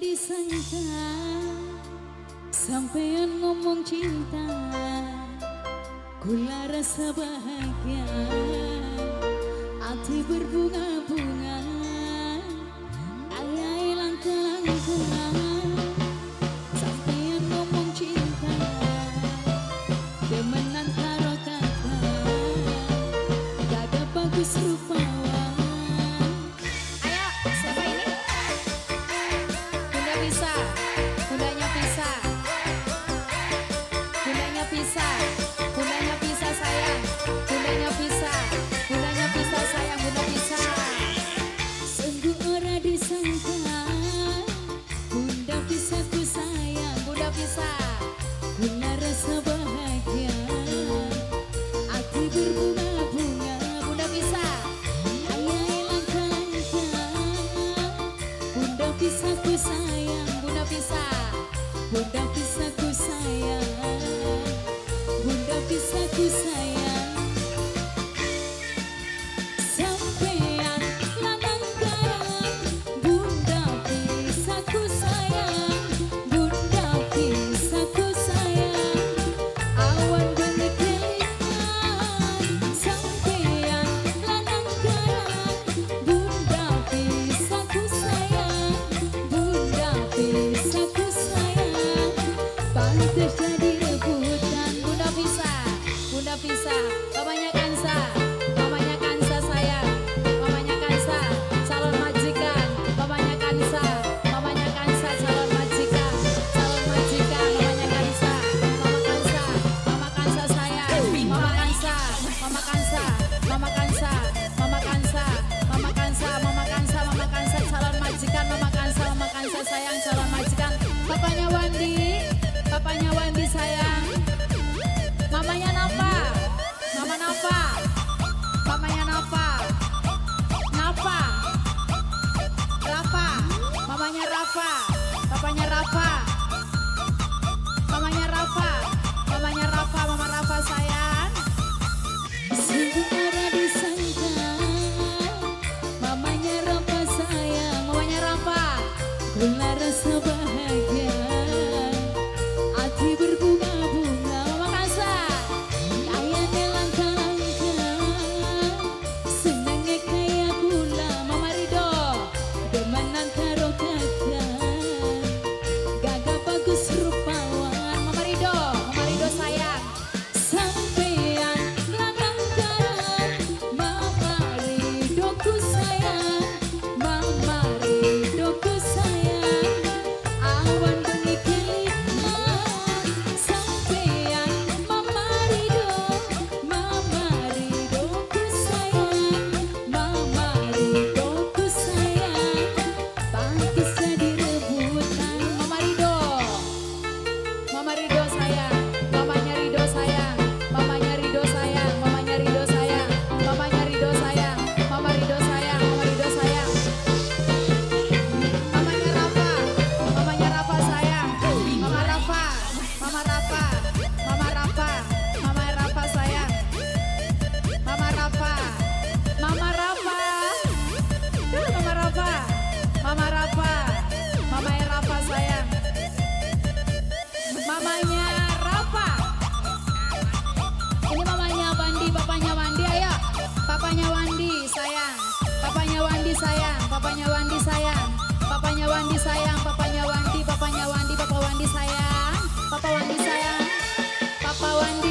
disangka Sampean ngomong cinta Kula rasa bahagia Hati berbunga-bunga Ayah langkah-langkah. Rafa. Mamanya Rafa. Mamanya Rafa Mama Rafa sayang. Sungguh disangka Mamanya Rafa sayang. Mamanya Rafa. Gula rasa papanya Wandi sayang, papanya Wandi sayang, papanya Wandi sayang, papanya Wandi sayang, papanya Wandi, papanya Wandi, papa Wandi sayang, papa Wandi sayang, papa Wandi.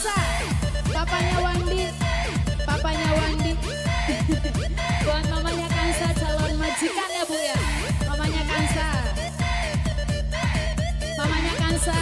Kansa, papanya Wandi, papanya Wandi. Buat mamanya Kansa calon majikan ya Bu ya. Mamanya Kansa. Mamanya Kansa